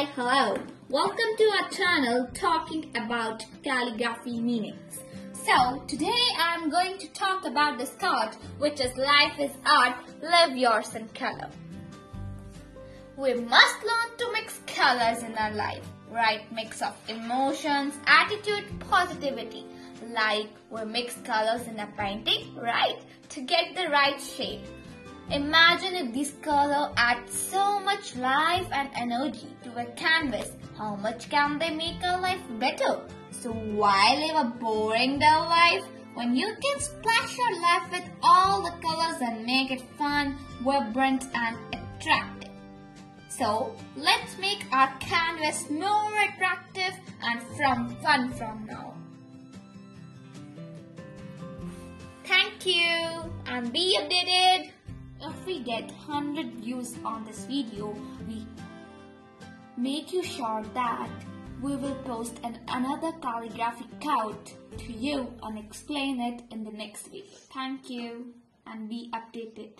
Hello, welcome to our channel talking about calligraphy meanings. So, today I'm going to talk about this thought which is life is art, live yours in color. We must learn to mix colors in our life, right mix of emotions, attitude, positivity. Like we mix colors in a painting, right? To get the right shade. Imagine if this color adds so much life and energy to a canvas. How much can they make our life better? So why live a boring dull life when you can splash your life with all the colors and make it fun, vibrant and attractive? So let's make our canvas more attractive and from fun from now. Thank you and be updated we get 100 views on this video, we make you sure that we will post an, another calligraphy quote to you and explain it in the next video. Thank you and be updated.